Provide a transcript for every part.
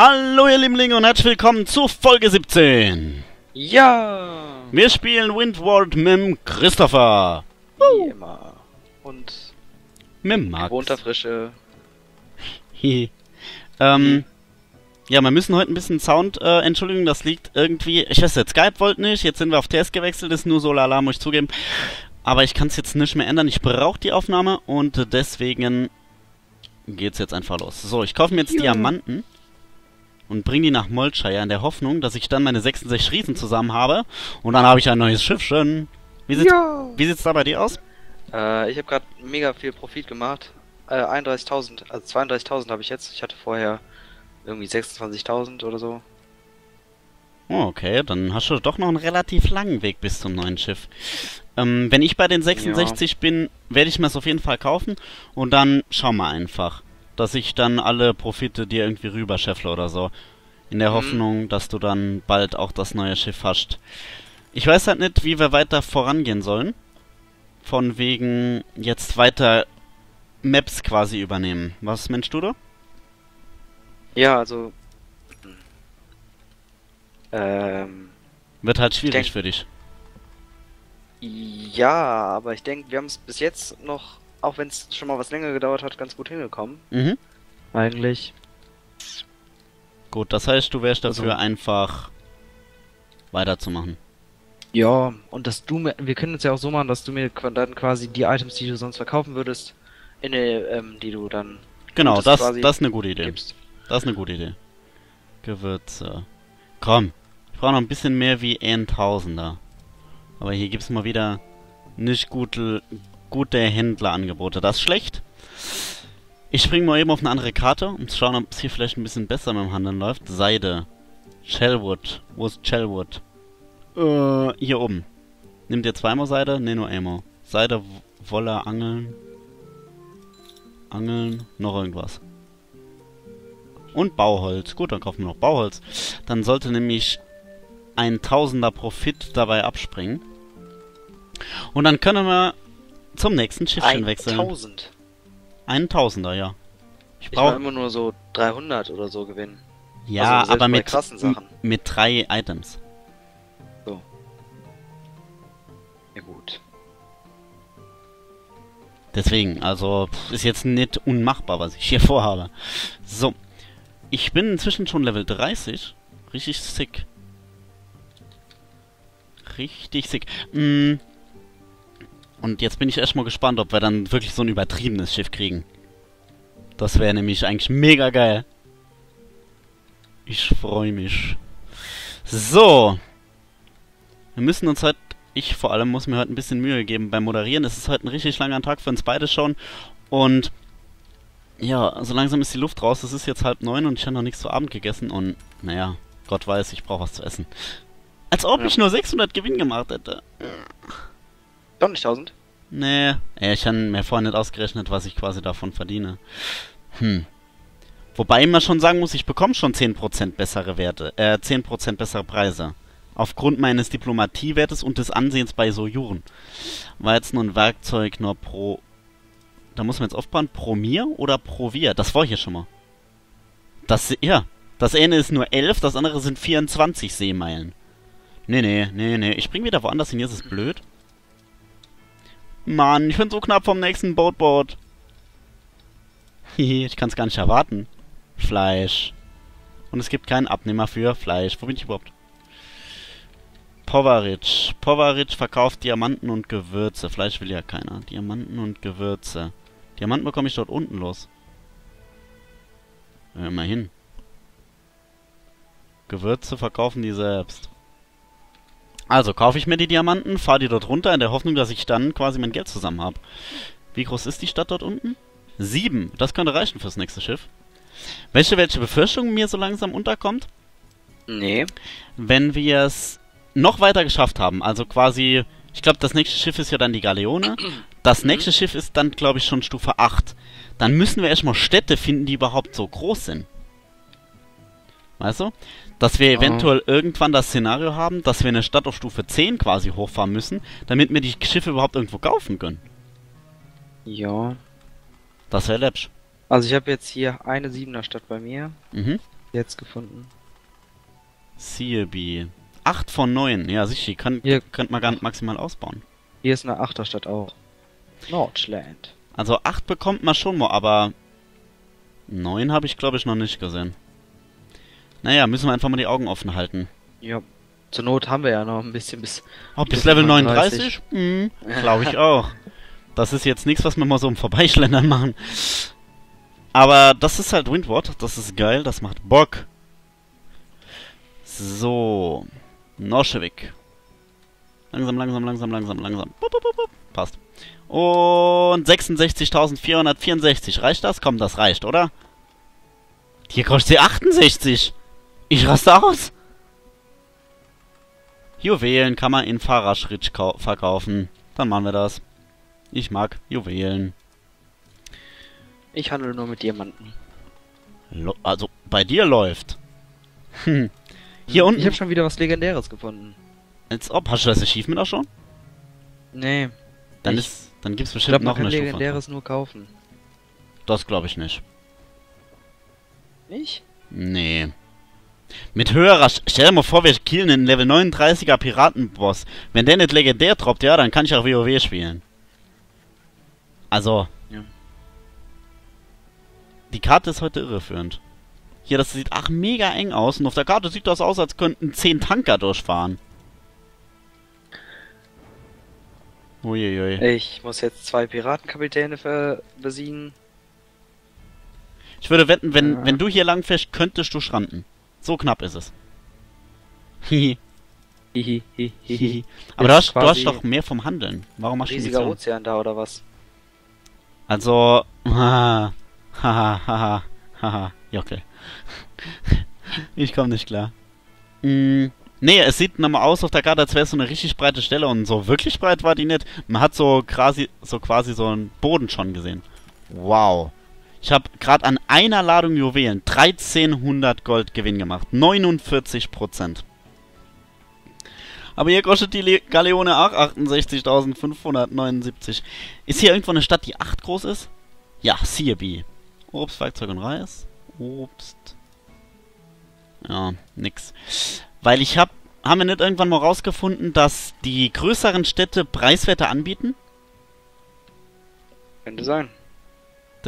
Hallo ihr Lieblinge und herzlich willkommen zu Folge 17. Ja! Wir spielen Windward mit Christopher. Wie immer. Und Mit Max. gewohnter Frische. Ähm, ja, wir müssen heute ein bisschen Sound äh, entschuldigen, das liegt irgendwie, ich weiß jetzt, Skype wollte nicht, jetzt sind wir auf TS gewechselt, ist nur so lala, muss ich zugeben. Aber ich kann es jetzt nicht mehr ändern, ich brauche die Aufnahme und deswegen geht's jetzt einfach los. So, ich kaufe mir jetzt Jo. Diamanten und bringe die nach Moltshire in der Hoffnung, dass ich dann meine 66 Riesen zusammen habe und dann habe ich ein neues Schiffchen. Wie sieht's, Ja! wie sieht's da bei dir aus? Äh, ich habe gerade mega viel Profit gemacht. Äh, 31.000, also 32.000 habe ich jetzt. Ich hatte vorher irgendwie 26.000 oder so. Oh, okay, dann hast du doch noch einen relativ langen Weg bis zum neuen Schiff. Ähm, wenn ich bei den 66 bin, werde ich mir es auf jeden Fall kaufen und dann schauen wir einfach, dass ich dann alle Profite dir irgendwie rüber scheffle oder so. In der Mhm. Hoffnung, dass du dann bald auch das neue Schiff hast. Ich weiß halt nicht, wie wir weiter vorangehen sollen. Von wegen jetzt weiter Maps quasi übernehmen. Was meinst du da? Ja, also. hm. Ähm. Wird halt schwierig denk- für dich. Ja, aber ich denke, wir haben es bis jetzt noch, auch wenn es schon mal was länger gedauert hat, ganz gut hingekommen. Mhm. Eigentlich. Gut, das heißt, du wärst dafür Also- einfach weiterzumachen. Ja, und dass du mir, wir können es ja auch so machen, dass du mir dann quasi die Items, die du sonst verkaufen würdest, in eine, ähm, die du dann Genau, das, das ist eine gute Idee. gibst. Das ist eine gute Idee. Gewürze. Komm, ich brauche noch ein bisschen mehr wie ein Tausender. Aber hier gibt's mal wieder nicht gute, gute Händlerangebote. Das ist schlecht. Ich springe mal eben auf eine andere Karte, um zu schauen, ob es hier vielleicht ein bisschen besser mit dem Handeln läuft. Seide. Shellwood. Wo ist Shellwood? Äh, hier oben. Nimmt ihr zweimal Seide? Ne, nur einmal. Seide, Wolle, Angeln. Angeln, noch irgendwas. Und Bauholz. Gut, dann kaufen wir noch Bauholz. Dann sollte nämlich ein Tausender Profit dabei abspringen. Und dann können wir zum nächsten Schiffchen wechseln. 1000. Ein Tausender, ja. Ich Ich brauche. immer nur so 300 oder so gewinnen. Ja, also aber mit, krassen Sachen. mit drei Items. Ja gut. Deswegen, also ist jetzt nicht unmachbar, was ich hier vorhabe. So. Ich bin inzwischen schon Level 30. Richtig sick. Richtig sick. Mm. Und jetzt bin ich erstmal gespannt, ob wir dann wirklich so ein übertriebenes Schiff kriegen. Das wäre nämlich eigentlich mega geil. Ich freue mich. So. Wir müssen uns heute ich vor allem muss mir heute ein bisschen Mühe geben beim Moderieren. Es ist heute ein richtig langer Tag für uns beide schon. Und ja, so langsam ist die Luft raus. Es ist jetzt halb neun und ich habe noch nichts zu Abend gegessen. Und naja, Gott weiß, ich brauche was zu essen. Als ob ich nur 600 Gewinn gemacht hätte. Doch nicht 1000? Nee, ich habe mir vorhin nicht ausgerechnet, was ich quasi davon verdiene. Hm. Wobei man schon sagen muss, ich bekomme schon 10% bessere Werte, äh, 10% bessere Preise. Aufgrund meines Diplomatiewertes und des Ansehens bei Sojuren. War jetzt nur ein Werkzeug nur pro. Da muss man jetzt aufbauen, pro mir oder pro wir? Das war hier schon mal. Das, ja. Das eine ist nur 11, das andere sind 24 Seemeilen. Nee, nee, nee, nee. Ich spring wieder woanders hin, hier ist es blöd. Mann, ich bin so knapp vom nächsten Boatboard. Hihi, ich kann es gar nicht erwarten. Fleisch. Und es gibt keinen Abnehmer für Fleisch. Wo bin ich überhaupt? Poveridge. Poveridge verkauft Diamanten und Gewürze. Fleisch will ja keiner. Diamanten und Gewürze. Diamanten bekomme ich dort unten los. Immerhin. Gewürze verkaufen die selbst. Also kaufe ich mir die Diamanten, fahre die dort runter in der Hoffnung, dass ich dann quasi mein Geld zusammen habe. Wie groß ist die Stadt dort unten? Sieben. Das könnte reichen fürs nächste Schiff. Welche, welche Befürchtung mir so langsam unterkommt? Nee. Wenn wir es noch weiter geschafft haben, also quasi, ich glaube, das nächste Schiff ist ja dann die Galeone. Das nächste Schiff ist dann, glaube ich, schon Stufe 8. Dann müssen wir erstmal Städte finden, die überhaupt so groß sind. Weißt du? Dass wir Ah. eventuell irgendwann das Szenario haben, dass wir eine Stadt auf Stufe 10 quasi hochfahren müssen, damit wir die Schiffe überhaupt irgendwo kaufen können. Ja. Das wäre läppsch. Also ich habe jetzt hier eine 7er Stadt bei mir. Mhm. Jetzt gefunden. CLB. 8 von 9. Ja, sicher. Kann, Hier. könnte man gar nicht maximal ausbauen. Hier ist eine Achterstadt auch. Nordland. Also 8 bekommt man schon mal, aber 9 habe ich glaube ich noch nicht gesehen. Naja, müssen wir einfach mal die Augen offen halten. Ja. Zur Not haben wir ja noch ein bisschen bis. Oh, bis Bis Level 39? 39? Hm, glaube ich auch. Das ist jetzt nichts, was wir mal so im Vorbeischlendern machen. Aber das ist halt Windward, das ist geil, das macht Bock. So. Norschewik. Langsam, langsam, langsam, langsam, langsam. Bup, bup, bup. Passt. Und 66.464. Reicht das? Komm, das reicht, oder? Hier kostet sie 68. Ich raste aus. Juwelen kann man in Fahrerschritt kau- verkaufen. Dann machen wir das. Ich mag Juwelen. Ich handle nur mit Diamanten. Also, bei dir läuft. Hm. Hier unten. Ich habe schon wieder was Legendäres gefunden. Als ob. Hast du das Achievement auch schon? Nee. Dann Ich- ist. Dann gibt's bestimmt glaube, man noch kann eine Stufe. Legendäres nur kaufen. Das glaube ich nicht. Nicht? Nee. Mit höherer. Sch- Stell dir mal vor, wir killen einen Level 39er Piratenboss. Wenn der nicht legendär droppt, ja, dann kann ich auch WoW spielen. Also. Ja. Die Karte ist heute irreführend. Hier, das sieht ach mega eng aus und auf der Karte sieht das aus, als könnten 10 Tanker durchfahren. Uiuiui. Ich muss jetzt zwei Piratenkapitäne ver besiegen. Ich würde wetten, wenn, Ja. wenn du hier lang fährst, könntest du schranden. So knapp ist es. Hihi. Hihi, hihi, hihi. Hihi. Aber du hast, du hast doch mehr vom Handeln. Warum hast du Riesiger? Ozean da oder was? Also, haha, haha, haha, haha, Jockel. ich komm nicht klar. Mm, nee, es sieht nochmal aus auf der Karte, als wäre es so eine richtig breite Stelle und so wirklich breit war die nicht. Man hat so quasi so, quasi so einen Boden schon gesehen. Wow. Ich habe gerade an einer Ladung Juwelen 1300 Gold Gewinn gemacht. 49 Prozent. Aber hier kostet die Le Galeone auch 68.579. Ist hier irgendwo eine Stadt, die 8 groß ist? Ja, CB. Obst, Werkzeug und Reis. Obst. Ja, nix. Weil ich hab, haben wir nicht irgendwann mal rausgefunden, dass die größeren Städte Preiswerte anbieten? Könnte sein.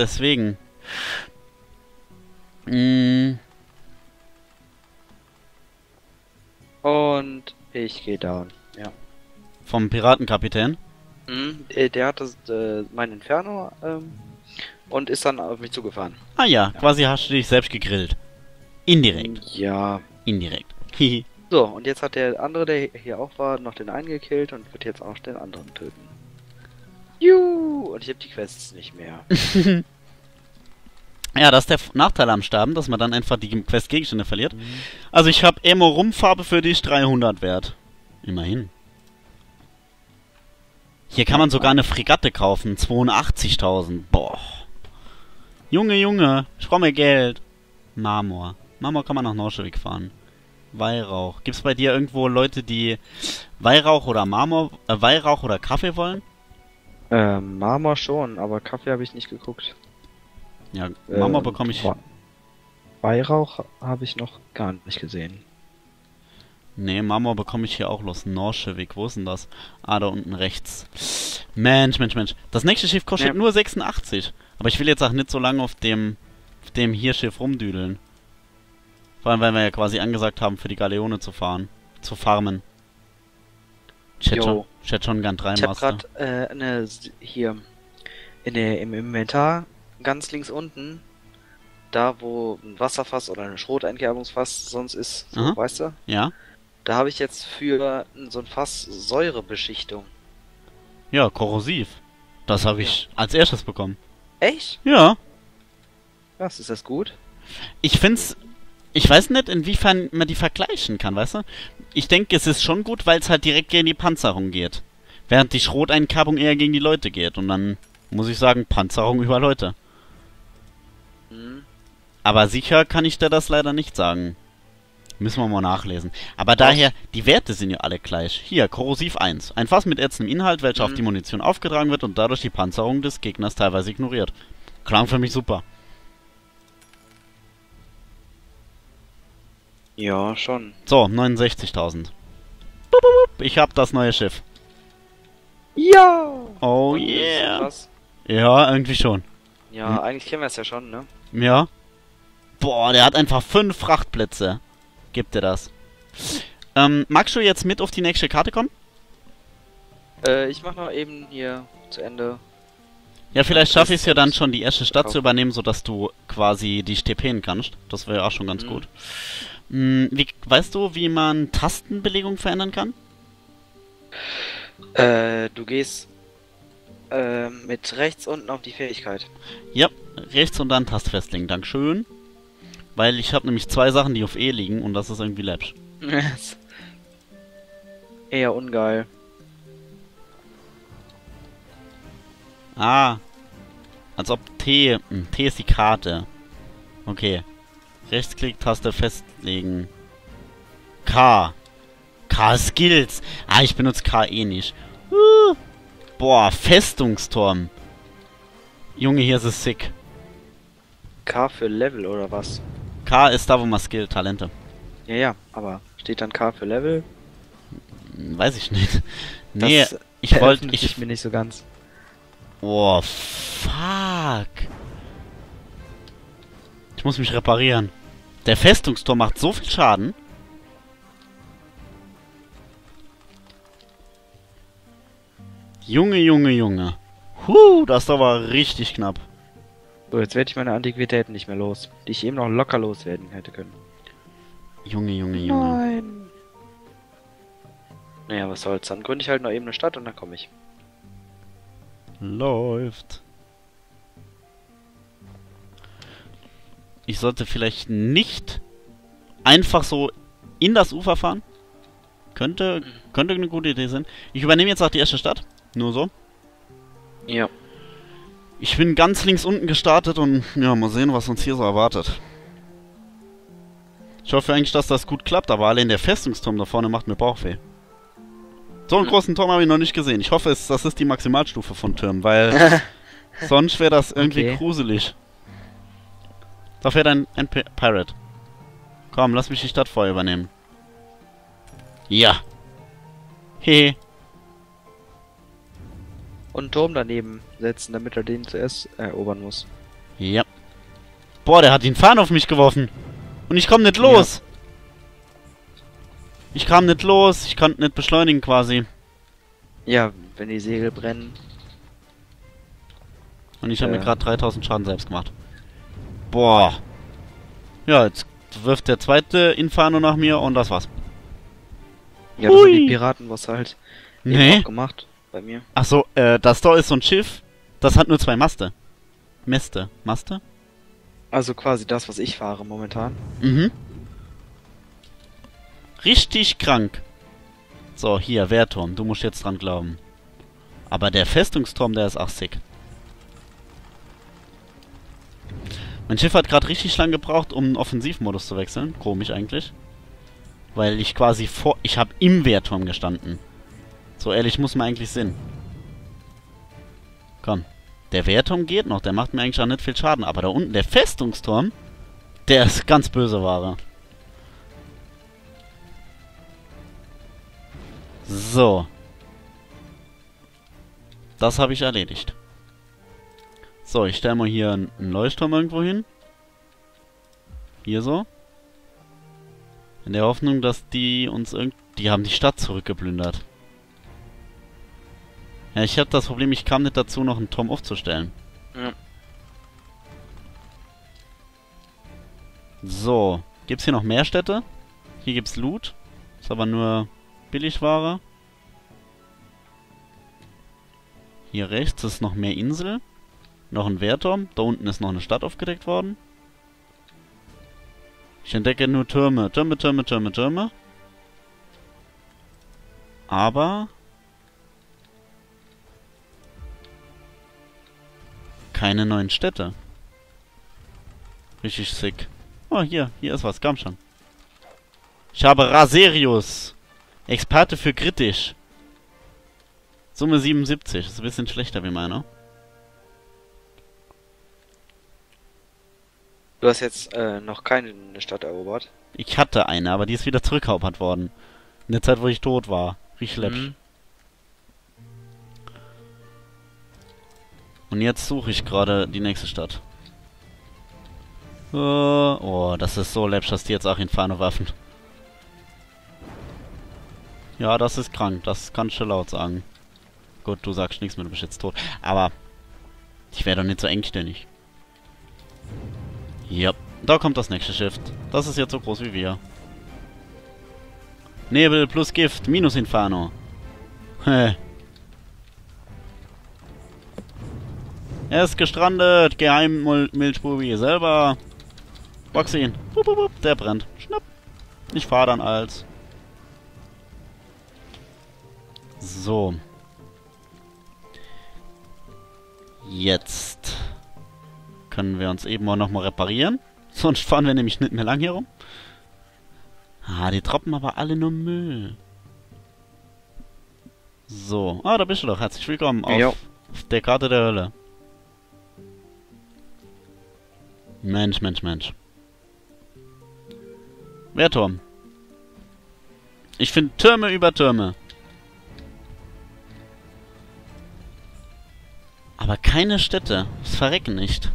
Deswegen. Mm, Und ich gehe down. Ja. vom Piratenkapitän. Mhm. Der hat das, äh, mein Inferno ähm, und ist dann auf mich zugefahren. Ah ja, quasi hast du dich selbst gegrillt. Indirekt. Ja. Indirekt. So, und jetzt hat der andere, der hier auch war, noch den einen gekillt und wird jetzt auch den anderen töten. Juhu! Und ich habe die Quests nicht mehr. Ja, das ist der Nachteil am Sterben, dass man dann einfach die Quest-Gegenstände verliert. Also ich habe Emo Rumfarbe für dich 300 wert. Immerhin. Hier kann man sogar eine Fregatte kaufen. 82.000. Boah. Junge, Junge. Ich brauche mehr Geld. Marmor. Marmor kann man nach Norschewig fahren. Weihrauch. Gibt's bei dir irgendwo Leute, die Weihrauch oder Marmor, äh, Weihrauch oder Kaffee wollen? Ähm, Marmor schon, aber Kaffee habe ich nicht geguckt. Ja, Marmor Ähm, bekomme ich. Weihrauch habe ich noch gar nicht gesehen. Nee, Marmor bekomme ich hier auch los. Norschewig, wo ist denn das? Ah, da unten rechts. Mensch, Mensch, Mensch. Das nächste Schiff kostet Ja. nur 86. Aber ich will jetzt auch nicht so lange auf dem, auf dem hier Schiff rumdüdeln. Vor allem, weil wir ja quasi angesagt haben, für die Galeone zu fahren. Zu farmen. Schon gern drei Ich habe Master. gerade äh, eine hier in der, im Inventar ganz links unten, da wo ein Wasserfass oder ein Schroteinkerbungsfass sonst ist, so, Aha. weißt du? Ja? Da habe ich jetzt für so ein Fass Säurebeschichtung. Ja, korrosiv. Das habe ich als erstes bekommen. Echt? Ja. Was, ist das gut? Ich find's. Ich weiß nicht, inwiefern man die vergleichen kann, weißt du? Ich denke, es ist schon gut, weil es halt direkt gegen die Panzerung geht. Während die Schroteinkerbung eher gegen die Leute geht. Und dann muss ich sagen, Panzerung über Leute. Hm. Aber sicher kann ich dir das leider nicht sagen. Müssen wir mal nachlesen. Aber daher, die Werte sind ja alle gleich. Hier, Korrosiv 1. Ein Fass mit ätzendem Inhalt, welcher auf Mhm. die Munition aufgetragen wird und dadurch die Panzerung des Gegners teilweise ignoriert. Klang für mich super. Ja, schon. So, 69.000. Ich hab das neue Schiff. Ja! Oh das yeah. krass? Ja, irgendwie schon. Ja, Hm. eigentlich kennen wir es ja schon, ne? Ja. Boah, der hat einfach fünf Frachtplätze. Gibt er das. Ähm, magst du jetzt mit auf die nächste Karte kommen? Äh, ich mach noch eben hier zu Ende. Ja, vielleicht schaffe ich es ja dann schon, die erste Stadt zu übernehmen, sodass du quasi die TPen kannst. Das wäre ja auch schon ganz Mhm. gut. Hm, wie, weißt du, wie man Tastenbelegung verändern kann? Äh, du gehst äh, mit rechts unten auf die Fähigkeit. Ja, rechts und dann Taste festlegen. Dankeschön. Weil ich habe nämlich zwei Sachen, die auf E liegen und das ist irgendwie läppsch. Eher ungeil. Ah. Als ob T. hm, T ist die Karte. Okay. Rechtsklick, Taste festlegen. K. K Skills. Ah, ich benutze K eh nicht. Uh. Boah, Festungsturm. Junge, hier ist es sick. K für Level oder was? K ist da, wo man Skill, Talente. Ja, ja, aber steht dann K für Level? Hm, Weiß ich nicht. Nee, Das ich wollte. sich Ich. mir nicht so ganz. Oh, fuck. Ich muss mich reparieren. Der Festungsturm macht so viel Schaden. Junge, Junge, Junge. Huh, das ist aber richtig knapp. So, jetzt werde ich meine Antiquitäten nicht mehr los, die ich eben noch locker loswerden hätte können. Junge, Junge, Junge. Nein. Naja, was soll's, dann gründe ich halt noch eben eine Stadt und dann komme ich. Läuft. Ich sollte vielleicht nicht einfach so in das Ufer fahren. Könnte, könnte eine gute Idee sein. Ich übernehme jetzt auch die erste Stadt. Nur so. Ja. Ich bin ganz links unten gestartet und ja, mal sehen, was uns hier so erwartet. Ich hoffe eigentlich, dass das gut klappt, aber allein der Festungsturm da vorne macht mir Bauchweh. So einen großen Turm habe ich noch nicht gesehen. Ich hoffe, es, das ist die Maximalstufe von Türmen, weil sonst wäre das irgendwie Okay. gruselig. Da fährt ein, ein Pi- Pirate. Komm, lass mich die Stadt vorher übernehmen. Ja. Hehe. und einen Turm daneben setzen, damit er den zuerst erobern muss. Ja. Boah, der hat den Fahnen auf mich geworfen. Und ich komm nicht los. Ich kam nicht los. Ich konnte nicht beschleunigen quasi. Ja, wenn die Segel brennen. Und ich habe mir Äh. gerade 3000 Schaden selbst gemacht. Boah. Ja, jetzt wirft der zweite Inferno nach mir und das war's. Ja, das sind Hui. die Piraten, was halt Nee. gemacht bei mir. Achso, äh, das da ist so ein Schiff. Das hat nur zwei Maste. Mäste. Maste? Also quasi das, was ich fahre momentan. Mhm. Richtig krank. So, hier, Wehrturm. Du musst jetzt dran glauben. Aber der Festungsturm, der ist auch sick. Mein Schiff hat gerade richtig lang gebraucht, um den Offensivmodus zu wechseln. Komisch eigentlich. Weil ich quasi vor... Ich habe im Wehrturm gestanden. So ehrlich muss man eigentlich Sinn. Komm. Der Wehrturm geht noch. Der macht mir eigentlich auch nicht viel Schaden. Aber da unten, der Festungsturm... Der ist ganz böse Ware. So. Das habe ich erledigt. So, ich stelle mal hier einen Leuchtturm irgendwo hin. Hier so. In der Hoffnung, dass die uns irgend... Die haben die Stadt zurückgeplündert. Ja, ich habe das Problem, ich kam nicht dazu, noch einen Turm aufzustellen. Ja. So. Gibt's hier noch mehr Städte? Hier gibt's Loot. Ist aber nur Billigware. Hier rechts ist noch mehr Insel. Noch ein Wehrturm. Da unten ist noch eine Stadt aufgedeckt worden. Ich entdecke nur Türme. Türme, Türme, Türme, Türme. Aber... Keine neuen Städte. Richtig sick. Oh, hier. Hier ist was. Komm schon. Ich habe Raserius. Experte für kritisch. Summe 77. Ist ein bisschen schlechter wie meiner. Du hast jetzt äh, noch keine Stadt erobert. Ich hatte eine, aber die ist wieder zurückerobert worden. In der Zeit, wo ich tot war. Richtig läppisch. Mhm. Und jetzt suche ich gerade die nächste Stadt. Äh, Oh, das ist so läppisch, dass die jetzt auch Inferno werfen. Ja, das ist krank. Das kannst du laut sagen. Gut, du sagst nichts mehr, du bist jetzt tot. Aber ich wäre doch nicht so engstirnig. Ja, da kommt das nächste Schiff. Das ist jetzt so groß wie wir. Nebel plus Gift minus Inferno. Hä. Er ist gestrandet. Geheim Milchbubi selber. Box ihn. Wupp, wupp, wupp. Der brennt. Schnapp. Ich fahre dann als. So. Jetzt können wir uns eben auch nochmal reparieren. Sonst fahren wir nämlich nicht mehr lang hier rum. Ah, die droppen aber alle nur Müll. So. Ah, da bist du doch. Herzlich willkommen auf, Jo. der Karte der Hölle. Mensch, Mensch, Mensch. Wehrturm. Ich finde Türme über Türme. Aber keine Städte. Das verrecken nicht.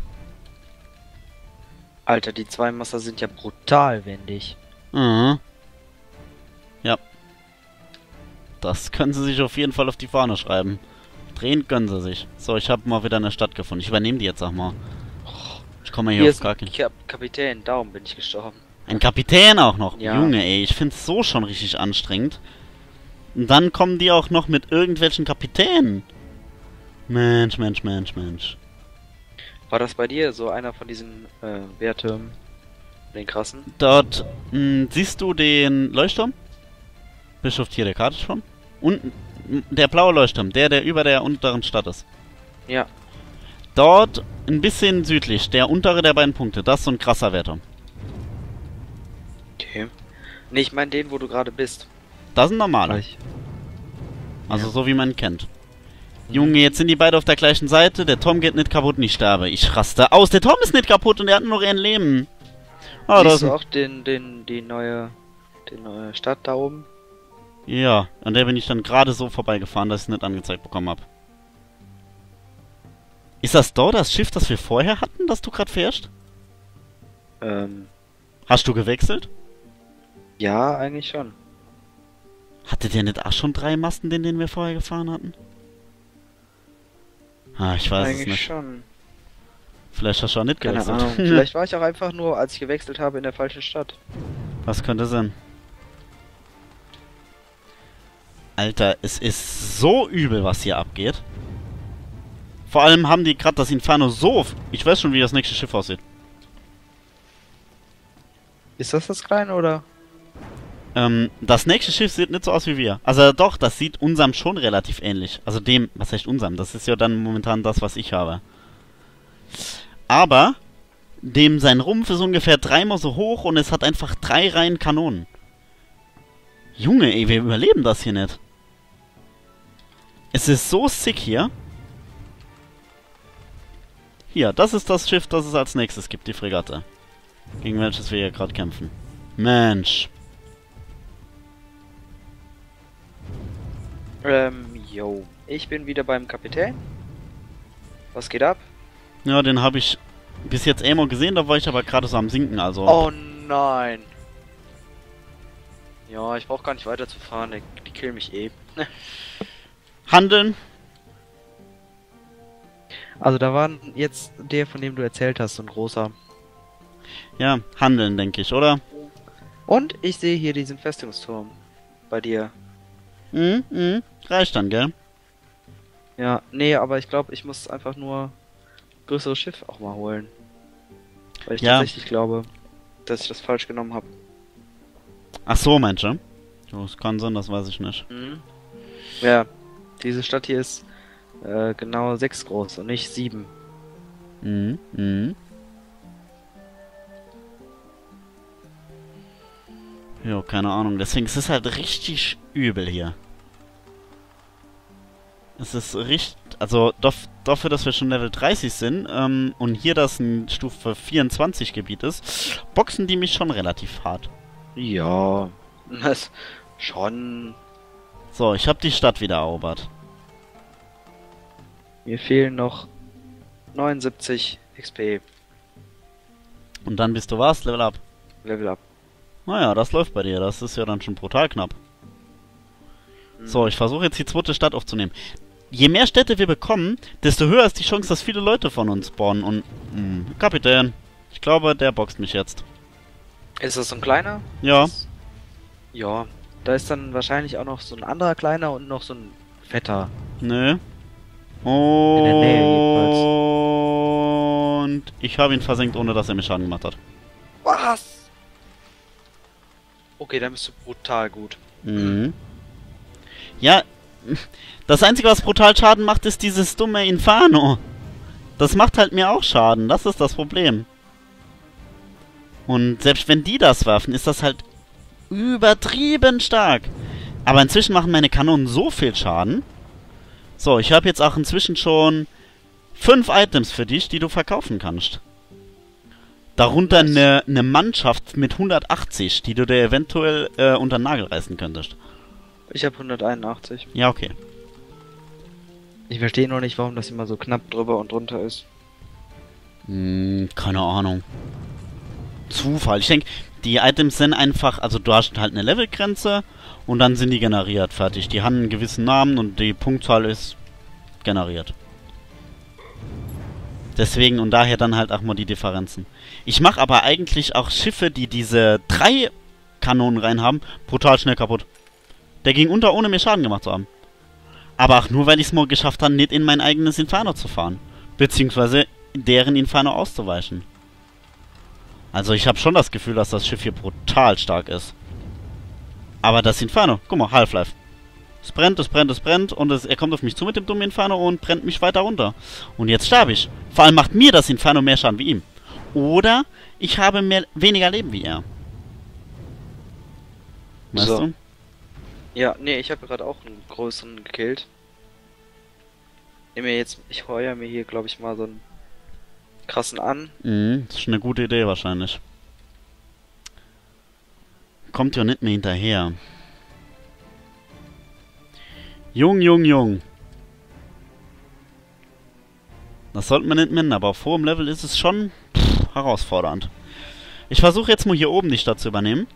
Alter, die zwei Master sind ja brutal wendig. Mhm. Ja. Das können sie sich auf jeden Fall auf die Fahne schreiben. Drehen können sie sich. So, ich habe mal wieder eine Stadt gefunden. Ich übernehme die jetzt auch mal. Ich komme hier, Hier auf gar keinen... Kap Kapitän, darum bin ich gestorben. Ein Kapitän auch noch. Ja. Junge, ey, ich find's so schon richtig anstrengend. Und dann kommen die auch noch mit irgendwelchen Kapitänen. Mensch, Mensch, Mensch, Mensch. War das bei dir so einer von diesen äh, Wehrtürmen? Den krassen? Dort mh, siehst du den Leuchtturm? Auf hier der Karte schon? Und mh, der blaue Leuchtturm, der, der über der unteren Stadt ist. Ja. Dort ein bisschen südlich, der untere der beiden Punkte. Das ist so ein krasser Wehrturm. Okay. Nee, ich meine den, wo du gerade bist. Das ist ein normaler. Also Ja. so wie man ihn kennt. Junge, jetzt sind die beide auf der gleichen Seite. Der Tom geht nicht kaputt und ich sterbe. Ich raste aus. Der Tom ist nicht kaputt und er hat nur noch ein Leben. Ah, das Siehst du auch den, den, die neue, die neue Stadt da oben? Ja, an der bin ich dann gerade so vorbeigefahren, dass ich es nicht angezeigt bekommen habe. Ist das dort das Schiff, das wir vorher hatten, das du gerade fährst? Ähm, Hast du gewechselt? ja, eigentlich schon. Hatte der nicht auch schon drei Masten, den, den wir vorher gefahren hatten? Ah, ich weiß es eigentlich nicht. schon. Vielleicht hast du auch nicht Keine gewechselt. Ahnung. Vielleicht war ich auch einfach nur, als ich gewechselt habe, in der falschen Stadt. Was könnte sein? Alter, es ist so übel, was hier abgeht. Vor allem haben die gerade das Inferno so... Ich weiß schon, wie das nächste Schiff aussieht. Ist das das kleine oder? Ähm, das nächste Schiff sieht nicht so aus wie wir. Also doch, das sieht unserem schon relativ ähnlich. Also dem, was heißt unserem? Das ist ja dann momentan das, was ich habe. Aber dem sein Rumpf ist ungefähr dreimal so hoch und es hat einfach drei Reihen Kanonen. Junge, ey, wir überleben das hier nicht. Es ist so sick hier. Hier, das ist das Schiff, das es als nächstes gibt, die Fregatte. Gegen welches wir hier gerade kämpfen. Mensch. Ähm, yo. Ich bin wieder beim Kapitän. Was geht ab? Ja, den habe ich bis jetzt einmal gesehen, da war ich aber gerade so am Sinken, also. Oh nein. Ja, ich brauche gar nicht weiter zu fahren, die, die killen mich eh. Handeln. Also da war jetzt der, von dem du erzählt hast, so ein großer. Ja, handeln, denke ich, oder? Und ich sehe hier diesen Festungsturm. Bei dir. Mhm, mhm. Reicht dann, gell? Ja, nee, aber ich glaube, ich muss einfach nur größeres Schiff auch mal holen. Weil ich Ja. tatsächlich glaube, dass ich das falsch genommen habe. Ach so, meinst du? Das kann sein, das weiß ich nicht. Mhm. Ja, diese Stadt hier ist äh, genau sechs groß und nicht sieben. Mhm, mhm. Jo, keine Ahnung. Deswegen ist es halt richtig übel hier. Es ist richtig, also dafür, dass wir schon Level 30 sind ähm, und hier das ein Stufe 24 Gebiet ist, boxen die mich schon relativ hart. Ja, das schon. So, ich habe die Stadt wieder erobert. Mir fehlen noch 79 XP. Und dann bist du was? Level up. Level up. Naja, das läuft bei dir. Das ist ja dann schon brutal knapp. So, ich versuche jetzt die zweite Stadt aufzunehmen. Je mehr Städte wir bekommen, desto höher ist die Chance, dass viele Leute von uns spawnen. Und, mh, Kapitän, ich glaube, der boxt mich jetzt. Ist das so ein kleiner? Ja, Das- Ja. Da ist dann wahrscheinlich auch noch so ein anderer kleiner und noch so ein fetter. nö. der Nähe Und ich habe ihn versenkt, ohne dass er mir Schaden gemacht hat. Was? Okay, dann bist du brutal gut. Mhm. Ja, das Einzige, was brutal Schaden macht, ist dieses dumme Inferno. Das macht halt mir auch Schaden, das ist das Problem. Und selbst wenn die das werfen, ist das halt übertrieben stark. Aber inzwischen machen meine Kanonen so viel Schaden. So, ich habe jetzt auch inzwischen schon fünf Items für dich, die du verkaufen kannst. Darunter eine eine Mannschaft mit 180, die du dir eventuell äh, unter den Nagel reißen könntest. Ich habe 181. Ja, okay. Ich verstehe nur nicht, warum das immer so knapp drüber und drunter ist. Hm, keine Ahnung. Zufall. Ich denke, die Items sind einfach, also du hast halt eine Levelgrenze und dann sind die generiert, fertig. Die haben einen gewissen Namen und die Punktzahl ist generiert. Deswegen und daher dann halt auch mal die Differenzen. Ich mache aber eigentlich auch Schiffe, die diese drei Kanonen rein haben, brutal schnell kaputt. Der ging unter, ohne mir Schaden gemacht zu haben. Aber auch nur, weil ich es mal geschafft habe, nicht in mein eigenes Inferno zu fahren. Beziehungsweise deren Inferno auszuweichen. Also ich habe schon das Gefühl, dass das Schiff hier brutal stark ist. Aber das Inferno, guck mal, Half-Life. Es brennt, es brennt, es brennt und es, er kommt auf mich zu mit dem dummen Inferno und brennt mich weiter runter. Und jetzt sterbe ich. Vor allem macht mir das Inferno mehr Schaden wie ihm. Oder ich habe mehr, weniger Leben wie er. Weißt So. du? Ja, nee, ich habe gerade auch einen größeren gekillt. Nehm mir jetzt, ich heuer mir hier, glaube ich, mal so einen krassen an. Mhm, das ist eine gute Idee wahrscheinlich. Kommt ja nicht mehr hinterher. Jung, jung, jung. Das sollte man nicht meinen, aber auf hohem Level ist es schon pff, herausfordernd. Ich versuche jetzt mal hier oben die Stadt zu übernehmen.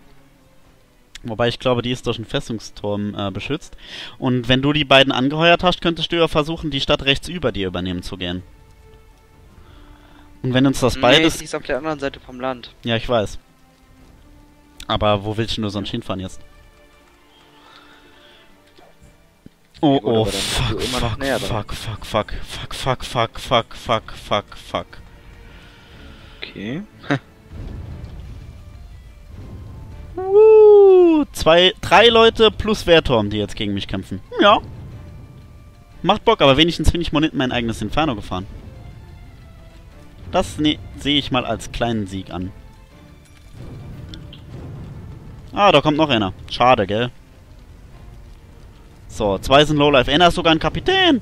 Wobei ich glaube, die ist durch einen Festungsturm äh, beschützt. Und wenn du die beiden angeheuert hast, könntest du ja versuchen, die Stadt rechts über dir übernehmen zu gehen. Und wenn uns das beides... Nee, die ist auf der anderen Seite vom Land. Ja, ich weiß. Aber wo willst du nur sonst hinfahren jetzt? Oh, Ja gut, oh, fuck, fuck, fuck, fuck, fuck, fuck, fuck, fuck, fuck, fuck, fuck, fuck. Okay. Uh, zwei, drei Leute plus Wehrturm, die jetzt gegen mich kämpfen. Ja. Macht Bock, aber wenigstens bin ich mal nicht mein eigenes Inferno gefahren. Das ne, sehe ich mal als kleinen Sieg an. Ah, da kommt noch einer. Schade, gell? So, zwei sind Lowlife. Einer ist sogar ein Kapitän.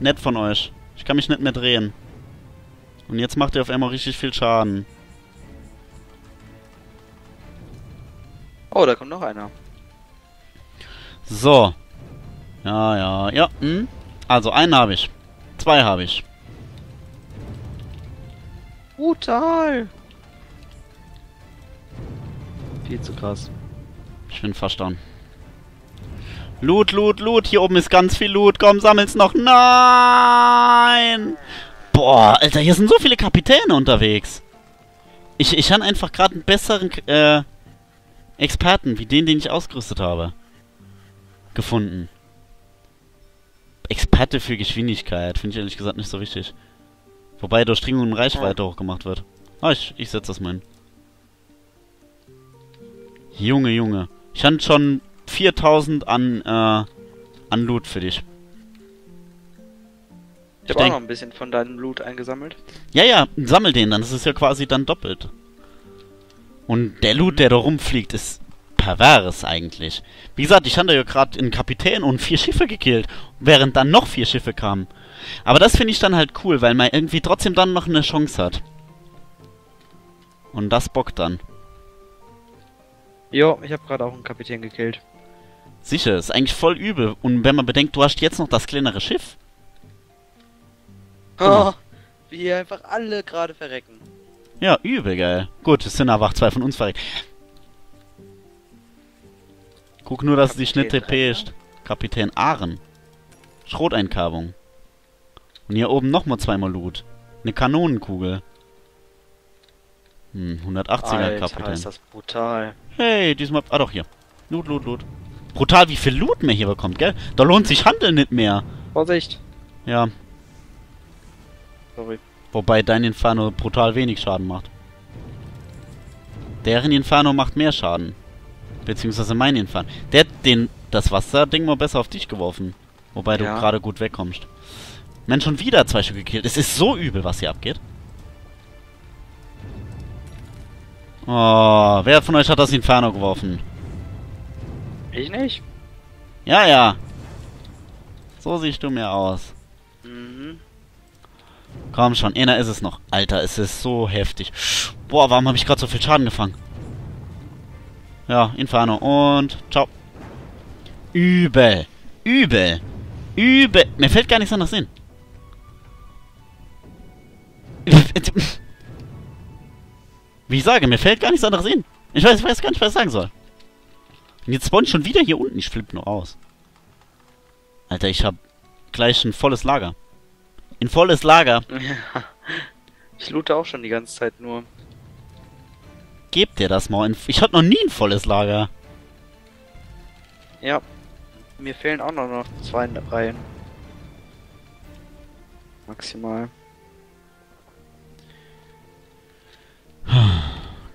Nett von euch. Ich kann mich nicht mehr drehen. Und jetzt macht ihr auf einmal richtig viel Schaden. Oh, da kommt noch einer. So. Ja, ja, ja. Hm? Also, einen habe ich. Zwei habe ich. Brutal! Viel zu krass. Ich bin down. Loot, Loot, Loot. Hier oben ist ganz viel Loot. Komm, sammel's noch. Nein! Boah, Alter, hier sind so viele Kapitäne unterwegs. Ich, ich habe einfach gerade einen besseren äh, Experten, wie den, den ich ausgerüstet habe, gefunden. Experte für Geschwindigkeit. Finde ich ehrlich gesagt nicht so wichtig. Wobei Durchdringung und Reichweite hochgemacht wird. Ah, ich, ich setze das mal hin. Junge, Junge. Ich hatte schon 4000 an, äh, an Loot für dich. Ich habe auch noch ein bisschen von deinem Loot eingesammelt. Ja, ja, sammel den dann. Das ist ja quasi dann doppelt. Und der Loot, der da rumfliegt, ist pervers eigentlich. Wie gesagt, ich hatte ja gerade einen Kapitän und vier Schiffe gekillt, während dann noch vier Schiffe kamen. Aber das finde ich dann halt cool, weil man irgendwie trotzdem dann noch eine Chance hat. Und das bockt dann. Jo, ich habe gerade auch einen Kapitän gekillt. Sicher, ist eigentlich voll übel. Und wenn man bedenkt, du hast jetzt noch das kleinere Schiff. Oh, wie hier einfach alle gerade verrecken. Ja, übel geil. Gut, es sind aber auch zwei von uns verreckt. Guck nur, dass du dich nicht Kapitän TP ist. Kapitän Ahren. Schroteinkabung. Und hier oben nochmal zweimal Loot. Eine Kanonenkugel. Hm, 180er Alter, Kapitän. ist das brutal. Hey, diesmal... Ah doch, hier. Loot, Loot, Loot. Brutal, wie viel Loot mehr hier bekommt, gell? Da lohnt sich Handel nicht mehr. Vorsicht. Ja, Sorry. Wobei dein Inferno brutal wenig Schaden macht. Deren Inferno macht mehr Schaden. Beziehungsweise mein Inferno. Der hat den, das Wasserding mal besser auf dich geworfen. Wobei du Ja. gerade gut wegkommst. Mensch, schon wieder zwei Stück gekillt. Es ist so übel, was hier abgeht. Oh, wer von euch hat das Inferno geworfen? Ich nicht? Ja, ja. So siehst du mir aus. Mhm. Komm schon, einer ist es noch. Alter, es ist so heftig. Boah, warum habe ich gerade so viel Schaden gefangen? Ja, Inferno und ciao. Übel. Übel. Übel. Mir fällt gar nichts anderes in. Wie ich sage, mir fällt gar nichts anderes in. Ich weiß, ich weiß gar nicht, was ich sagen soll. Und jetzt spawnt schon wieder hier unten. Ich flippe nur aus. Alter, ich habe gleich ein volles Lager. Ein volles Lager. Ja. Ich loote auch schon die ganze Zeit nur. Gebt dir das mal. Ich hatte noch nie ein volles Lager. Ja. Mir fehlen auch noch, noch zwei Reihen. Maximal.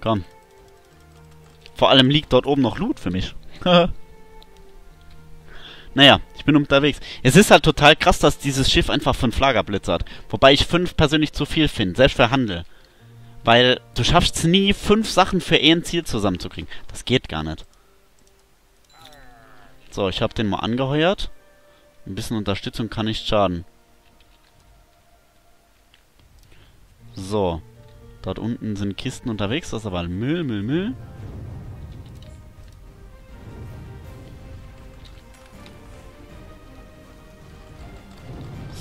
Komm. Vor allem liegt dort oben noch Loot für mich. naja, ich bin unterwegs. Es ist halt total krass, dass dieses Schiff einfach fünf Lager blitzert. Wobei ich fünf persönlich zu viel finde, selbst für Handel. Weil du schaffst nie, fünf Sachen für ein Ziel zusammenzukriegen. Das geht gar nicht. So, ich habe den mal angeheuert. Ein bisschen Unterstützung kann nicht schaden. So. Dort unten sind Kisten unterwegs, das ist aber Müll, Müll, Müll.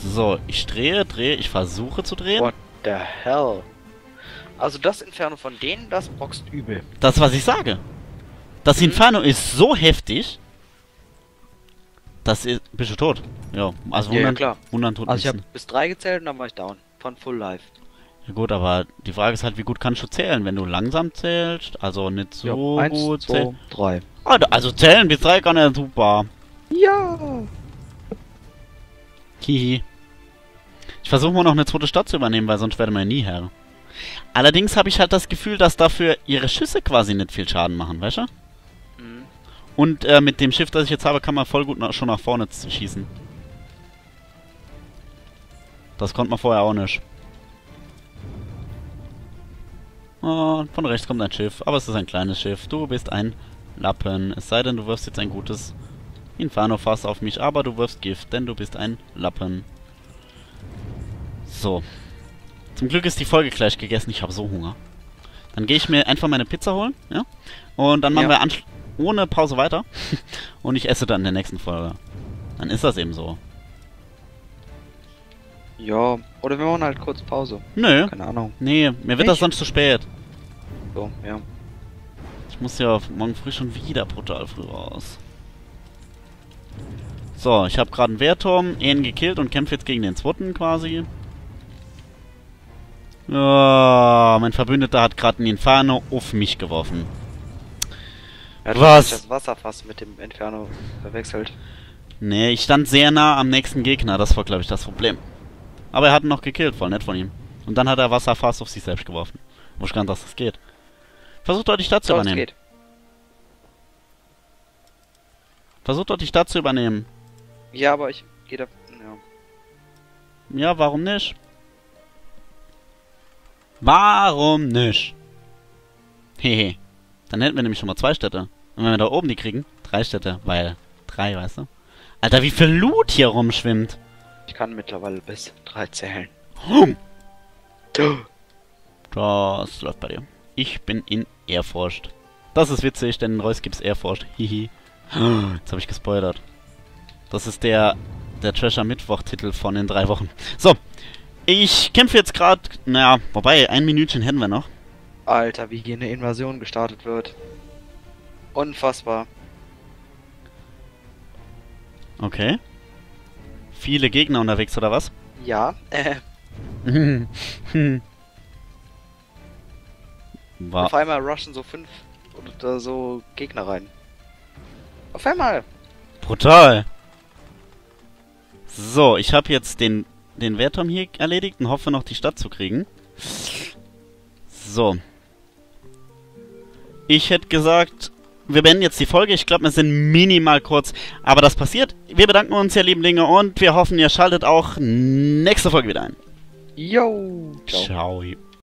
So, ich drehe, drehe, ich versuche zu drehen. What the hell? Also das Inferno von denen, das boxt übel. Das, was ich sage. Das Mhm. Inferno ist so heftig. Das ist. Bist du tot? Ja, also Ja, ja, wundern, klar. wundern tut Also ich habe bis drei gezählt und dann war ich down. Von Full Life. Ja gut, aber die Frage ist halt, wie gut kannst du zählen? Wenn du langsam zählst, also nicht so eins, gut zwei, zählst. drei. Da- Also zählen bis drei kann er super. Ja! Hihi. Ich versuche mal noch eine zweite Stadt zu übernehmen, weil sonst werde man ja nie Herr. Allerdings habe ich halt das Gefühl, dass dafür ihre Schüsse quasi nicht viel Schaden machen, weißt du? Mhm. Und äh, mit dem Schiff, das ich jetzt habe, kann man voll gut nach, schon nach vorne schießen. Das konnte man vorher auch nicht. Und von rechts kommt ein Schiff, aber es ist ein kleines Schiff. Du bist ein Lappen. Es sei denn, du wirfst jetzt ein gutes Inferno-Fass auf mich, aber du wirfst Gift, denn du bist ein Lappen. So. Zum Glück ist die Folge gleich gegessen. Ich habe so Hunger. Dann gehe ich mir einfach meine Pizza holen, ja? Und dann machen Ja. wir ohne Pause weiter. Und ich esse dann in der nächsten Folge. Dann ist das eben so. Ja, oder wir machen halt kurz Pause. Nö. Keine Ahnung. Nee, mir wird das Nicht? sonst zu spät. So, ja. Ich muss ja morgen früh schon wieder brutal früh raus. So, ich habe gerade einen Wehrturm, einen gekillt und kämpfe jetzt gegen den zweiten quasi. Ja, mein Verbündeter hat gerade ein Inferno auf mich geworfen. Er hat Was? das Wasserfass mit dem Inferno verwechselt. Nee, ich stand sehr nah am nächsten Gegner, das war glaube ich das Problem. Aber er hat ihn noch gekillt, voll nett von ihm. Und dann hat er Wasserfass auf sich selbst geworfen. Wusste gar nicht, dass das geht. Versucht dort die Stadt zu So, es übernehmen. geht. Versucht dort die Stadt zu übernehmen. Ja, aber ich gehe da. Ja. Ja, warum nicht? Warum nicht? Hehe. Dann hätten wir nämlich schon mal zwei Städte. Und wenn wir da oben die kriegen, drei Städte, weil drei, weißt du? Alter, wie viel Loot hier rumschwimmt. Ich kann mittlerweile bis drei zählen. Hm. Das läuft bei dir. Ich bin in Erforscht. Das ist witzig, denn in Reus gibt's Erforscht. Hihi. Jetzt habe ich gespoilert. Das ist der der Treasure Mittwoch-Titel von in drei Wochen. So, ich kämpfe jetzt gerade, naja, wobei, ein Minütchen hätten wir noch. Alter, wie hier eine Invasion gestartet wird. Unfassbar. Okay. Viele Gegner unterwegs, oder was? Ja, äh, War auf einmal rushen so fünf oder so Gegner rein. Auf einmal! brutal. So, ich habe jetzt den, den Wehrturm hier erledigt und hoffe noch die Stadt zu kriegen. So. Ich hätte gesagt, wir beenden jetzt die Folge. Ich glaube, wir sind minimal kurz. Aber das passiert. Wir bedanken uns, ihr lieben Dinge, und wir hoffen, ihr schaltet auch nächste Folge wieder ein. Yo! Ciao.